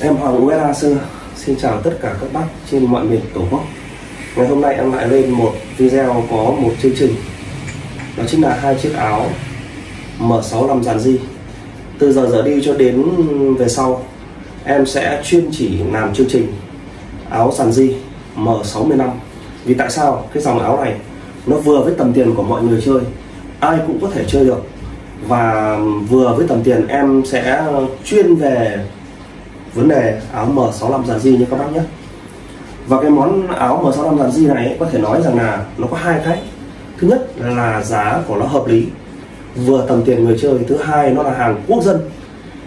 Em Hoàng USA Sư xin chào tất cả các bác trên mọi miền Tổ quốc. Ngày hôm nay em lại lên một video có một chương trình. Đó chính là hai chiếc áo M65 dàn di. Từ giờ giờ đi cho đến về sau, Em sẽ chuyên chỉ làm chương trình áo dàn di M65 Vì tại sao? Cái dòng áo này nó vừa với tầm tiền của mọi người chơi, Ai cũng có thể chơi được. Và vừa với tầm tiền, em sẽ chuyên về vấn đề áo M65 dàn di như các bác nhé. Và cái món áo M65 dàn di này ấy, có thể nói rằng là nó có hai cách. Thứ nhất là giá của nó hợp lý vừa tầm tiền người chơi thứ hai nó là hàng quốc dân.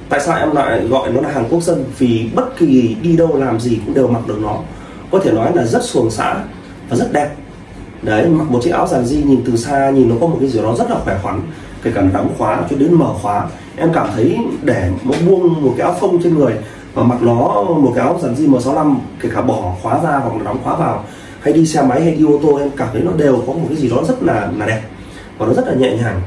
Tại sao em lại gọi nó là hàng quốc dân? Vì bất kỳ đi đâu làm gì cũng đều mặc được nó. Có thể nói là rất xuồng xã và rất đẹp. Đấy mặc một chiếc áo giản di nhìn từ xa nhìn nó có một cái gì đó rất là khỏe khoắn kể cả đóng khóa cho đến mở khóa. Em cảm thấy để một buông một cái áo phông trên người và mặc nó, một cái áo dần di M65 kể cả bỏ khóa ra hoặc là đóng khóa vào, hay đi xe máy hay đi ô tô, em cảm thấy nó đều có một cái gì đó rất là là đẹp và nó rất là nhẹ nhàng.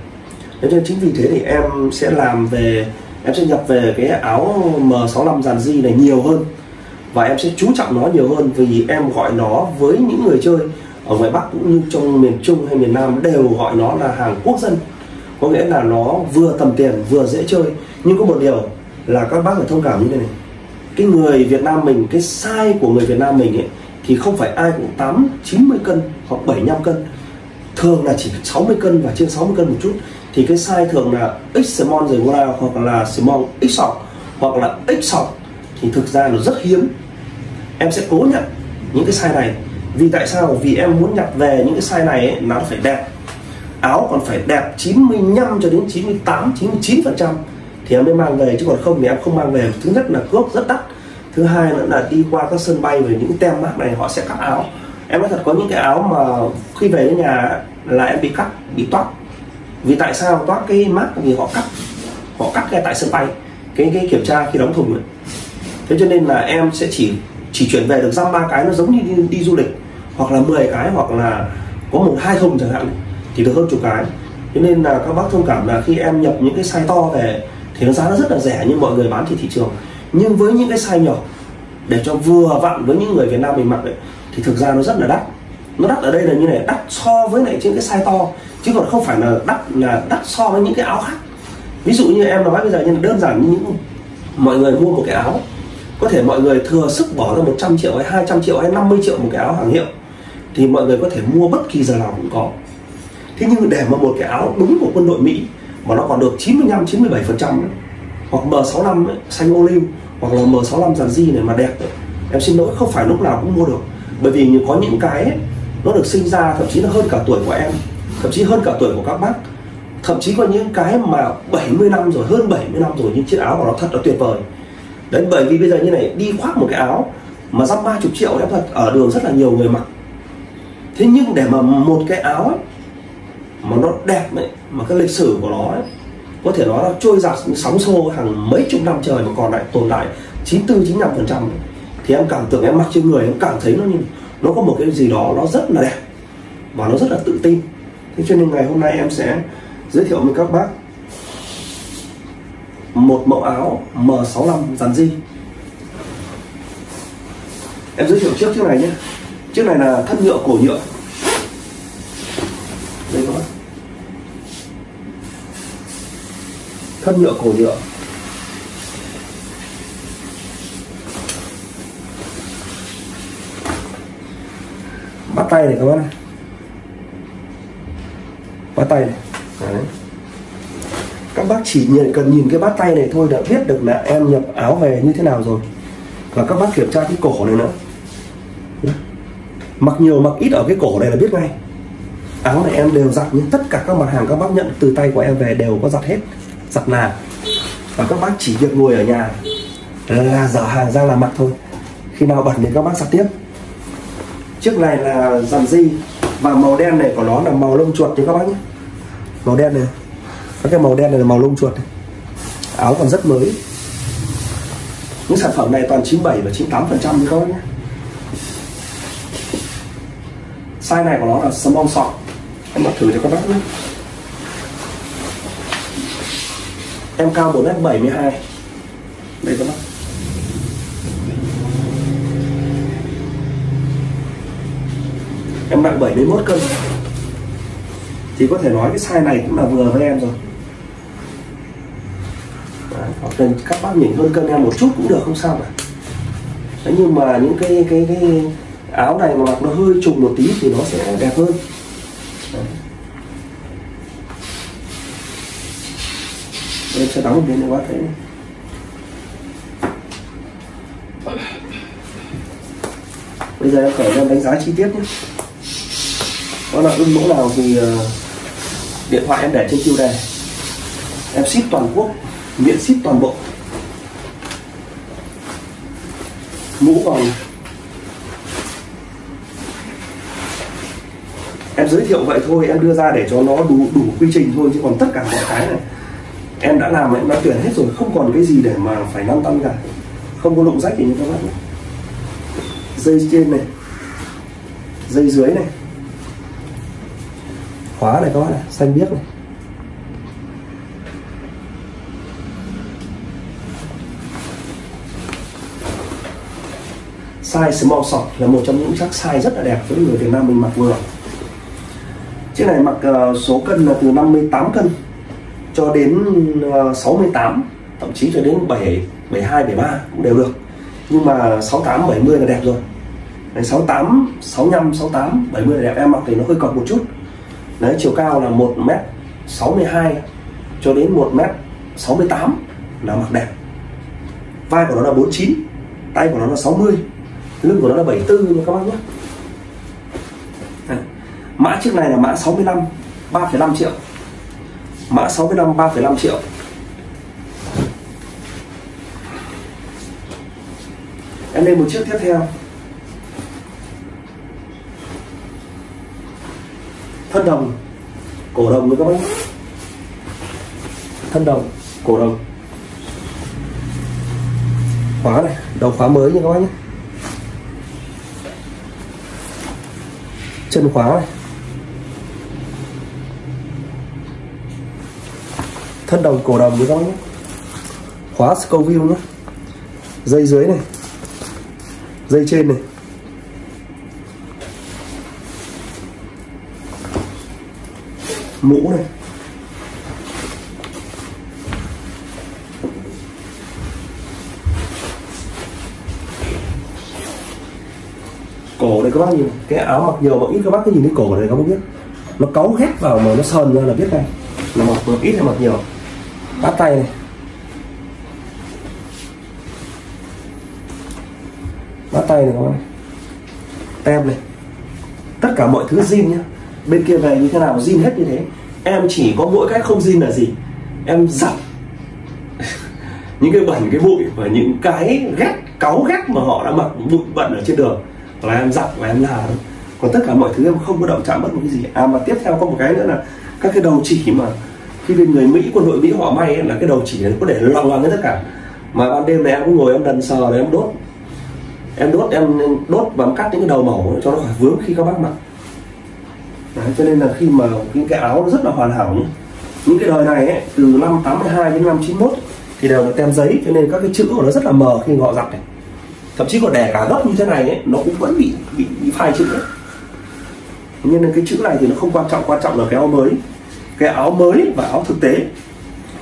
Nên chính vì thế thì em sẽ làm về, em sẽ nhập về cái áo M65 dàn di này nhiều hơn và em sẽ chú trọng nó nhiều hơn vì em gọi nó với những người chơi ở ngoài Bắc cũng như trong miền Trung hay miền Nam đều gọi nó là hàng quốc dân. Có nghĩa là nó vừa tầm tiền, vừa dễ chơi. Nhưng có một điều là các bác phải thông cảm như thế này cái người Việt Nam mình cái size của người Việt Nam mình ấy thì không phải ai cũng 8 90 cân hoặc 75 cân. Thường là chỉ 60 cân và trên 60 cân một chút. Thì cái size thường là X small rồi qua hoặc là small X sọc hoặc là X sọc thì thực ra nó rất hiếm. Em sẽ cố nhận những cái size này. Vì tại sao? Vì em muốn nhặt về những cái size này ấy, nó phải đẹp. Áo còn phải đẹp 95 cho đến 98 99 phần trăm thì em mới mang về chứ còn không thì em không mang về. Thứ nhất là cước rất đắt thứ hai nữa là đi qua các sân bay về những tem mác này họ sẽ cắt áo. Em nói thật có những cái áo mà khi về đến nhà là em bị cắt bị toát. Vì tại sao toát cái mác vì họ cắt họ cắt ngay tại sân bay cái cái kiểm tra khi đóng thùng ấy. thế cho nên là em sẽ chỉ chỉ chuyển về được dăm ba cái nó giống như đi, đi du lịch hoặc là 10 cái hoặc là có một hai thùng chẳng hạn thì được hơn chục cái. Cho nên là các bác thông cảm là khi em nhập những cái size to về thì nó giá nó rất là rẻ như mọi người bán trên thị trường. Nhưng với những cái size nhỏ, để cho vừa vặn với những người Việt Nam mình mặc ấy, thì thực ra nó rất là đắt. Nó đắt ở đây là như này, đắt so với lại trên cái size to. Chứ còn không phải là đắt là đắt so với những cái áo khác. Ví dụ như em nói bây giờ như là đơn giản như những mọi người mua một cái áo. Có thể mọi người thừa sức bỏ ra 100 triệu hay 200 triệu hay 50 triệu một cái áo hàng hiệu. Thì mọi người có thể mua bất kỳ giờ nào cũng có. Thế nhưng để mà một cái áo đúng của quân đội Mỹ mà nó còn được 95 97 phần trăm hoặc M65 ấy, xanh ô liu hoặc là M65 dàn di này mà đẹp ấy, em xin lỗi không phải lúc nào cũng mua được. Bởi vì có những cái ấy, nó được sinh ra thậm chí là hơn cả tuổi của em thậm chí hơn cả tuổi của các bác. Thậm chí có những cái mà 70 năm rồi hơn 70 năm rồi những chiếc áo của nó thật là tuyệt vời. Đấy bởi vì bây giờ như này đi khoác một cái áo mà dăm ba chục triệu em thật ở đường rất là nhiều người mặc. Thế nhưng để mà một cái áo ấy, mà nó đẹp ấy mà cái lịch sử của nó ấy, có thể nói là trôi giặt sóng xô hàng mấy chục năm trời mà còn lại tồn tại 94 95 phần trăm thì em cảm tưởng em mặc trên người em cảm thấy nó như nó có một cái gì đó nó rất là đẹp và nó rất là tự tin. Thế cho nên ngày hôm nay em sẽ giới thiệu với các bác một mẫu áo M65 dàn di em giới thiệu trước chiếc này nhé. Chiếc này là thân nhựa cổ nhựa đây các bác thân nhựa cổ nhựa. Bắt tay này các bác này. Bắt tay này. Đấy. các bác chỉ nhìn, cần nhìn cái bát tay này thôi đã biết được là em nhập áo về như thế nào rồi. Và các bác kiểm tra cái cổ này nữa. Mặc nhiều mặc ít ở cái cổ này là biết ngay. Áo này em đều giặt nhưng tất cả các mặt hàng các bác nhận từ tay của em về đều có giặt hết giặt là và các bác chỉ việc ngồi ở nhà. Là dở hàng ra làm mặt thôi. Khi nào bẩn thì các bác giặt tiếp. Chiếc này là dàn di và màu đen này của nó là màu lông chuột thì các bác nhé. Màu đen này. Các cái màu đen này là màu lông chuột này. áo còn rất mới. Những sản phẩm này toàn 97 và 98 phần trăm các bác nhé. Size này của nó là small short em mặc thử cho các bác nhé. em cao 4m72 đây các bác. Em nặng 71 cân. Thì có thể nói cái size này cũng là vừa với em rồi. Hoặc cần các bác nhỉnh hơn cân em một chút cũng được không sao cả. Đấy, nhưng mà những cái cái cái áo này mà mặc nó hơi trùng một tí thì nó sẽ đẹp hơn. Đấy. Em sẽ đóng một bên để quá thế. Bây giờ em phải ra em đánh giá chi tiết nhé. Đó là ưng mẫu nào thì ờ, điện thoại em để trên tiêu đề. Em ship toàn quốc, miễn ship toàn bộ. Mũ vòng em giới thiệu vậy thôi, em đưa ra để cho nó đủ đủ quy trình thôi, chứ còn tất cả mọi cái này em đã làm em đã tuyển hết rồi không còn cái gì để mà phải lăn tăn cả. Không có lụng rách gì như các bạn dây trên này dây dưới này. Khóa này các bạn này xanh biếc này. Size small sọc là một trong những chắc size rất là đẹp với người Việt Nam mình mặc vừa. Chiếc này mặc uh, số cân là từ 58 cân cho đến ờ, 68 thậm chí cho đến 7 72 73 cũng đều được. Nhưng mà 68 70 là đẹp rồi. Đấy, 68 65 68 70 là đẹp. Em mặc thì nó hơi cọc một chút. Đấy chiều cao là 1 m 62 cho đến 1 m 68 là mặc đẹp. Vai của nó là 49 tay của nó là 60 lưng của nó là 74 nha các bác nhé. Mã chiếc này là mã 65 3,5 triệu mã 65 3,5 triệu. Em lên một chiếc tiếp theo. Thân đồng cổ đồng với các bác thân đồng cổ đồng. Khóa này đầu khóa mới nha các bác nhé. Chân khóa này. Thân đồng cổ đồng với các bác nhé. Khóa Scoville nhé. Dây dưới này. Dây trên này. Mũ này. Cổ này các bác nhìn cái áo mặc nhiều mặc ít các bác cứ nhìn cái cổ này các bác biết. Nó cáu hết vào mà nó sờn ra là biết ngay là mặc, mặc ít hay mặc nhiều? Bắt tay này. Bắt tay này các bạn, tem này. Tất cả mọi thứ zin nhá. Bên kia về như thế nào zin hết như thế? Em chỉ có mỗi cách không zin là gì? Em giặt. Những cái bẩn cái bụi và những cái ghét cáu ghét mà họ đã mặc bụi bẩn ở trên đường. Là em giặt và em là còn tất cả mọi thứ em không có động chạm bất một cái gì. À mà tiếp theo có một cái nữa là các cái đầu chỉ mà khi bên người mỹ quân đội mỹ họ may ấy, là cái đầu chỉ này có để lòng lòng hết tất cả. Mà ban đêm này em cũng ngồi em đần sờ để em đốt. Em đốt em đốt và em cắt những cái đầu màu cho nó khỏi vướng khi các bác mặc. Đấy, cho nên là khi mà những cái áo nó rất là hoàn hảo những cái đời này ấy, từ năm 82 đến năm 91 thì đều là tem giấy cho nên các cái chữ của nó rất là mờ khi họ giặt này. Thậm chí còn đẻ cả gốc như thế này ấy, nó cũng vẫn bị bị, bị phai chữ. Ấy. nhưng cái chữ này thì nó không quan trọng quan trọng là cái áo mới cái áo mới và áo thực tế.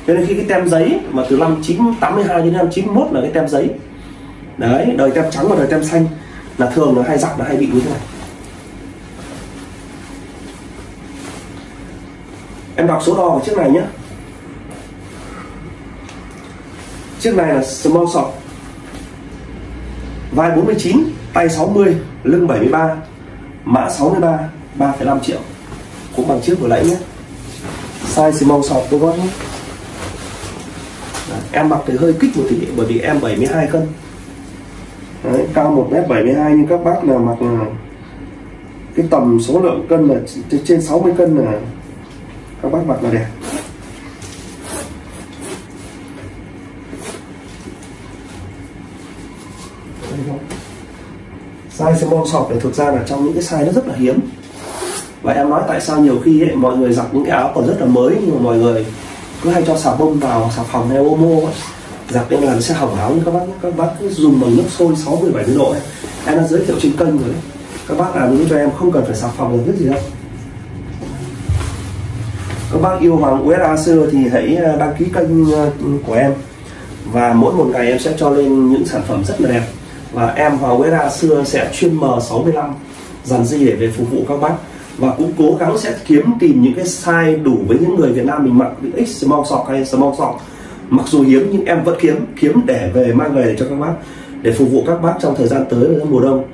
Cho nên khi cái tem giấy mà từ năm 982 đến năm 91 là cái tem giấy. Đấy đời tem trắng và đời tem xanh là thường nó hay dặn nó hay bị như thế này. Em đọc số đo của chiếc này nhé. Chiếc này là small sọc vai 49 tay 60 lưng 73 mã 63 3,5 triệu. Cũng bằng chiếc vừa nãy nhé size màu sọc tôi gót nhé em mặc thì hơi kích một tí bởi vì em 72 cân. Đấy, cao 1m72 nhưng các bác là mặc ờ, cái tầm số lượng cân là trên 60 cân là các bác mặc là đẹp. Size small shop này thực ra là trong những cái size nó rất là hiếm và em nói tại sao nhiều khi ấy, mọi người giặt những cái áo còn rất là mới nhưng mà mọi người cứ hay cho xà bông vào xà phòng hay omo ấy. Giặt lên là sẽ hỏng áo như các bác các bác cứ dùng bằng nước sôi 60 70 độ ấy. em đã giới thiệu trên kênh rồi đấy các bác làm những cho em không cần phải xà phòng biết gì đâu. Các bác yêu Hoàng USA xưa thì hãy ờ, đăng ký kênh ờ, của em. Và mỗi một ngày em sẽ cho lên những sản phẩm rất là đẹp. Và em Hoàng USA xưa sẽ chuyên M65 dàn di để về phục vụ các bác và cũng cố gắng sẽ kiếm tìm những cái size đủ với những người Việt Nam mình, mặc X, small sock hay small sock mặc dù hiếm, nhưng em vẫn kiếm kiếm để về mang về để cho các bác, để phục vụ các bác trong thời gian tới mùa đông.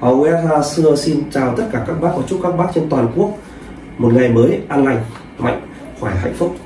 Hoàng xưa xin chào tất cả các bác và chúc các bác trên toàn quốc một ngày mới an lành, mạnh, khỏe, hạnh phúc.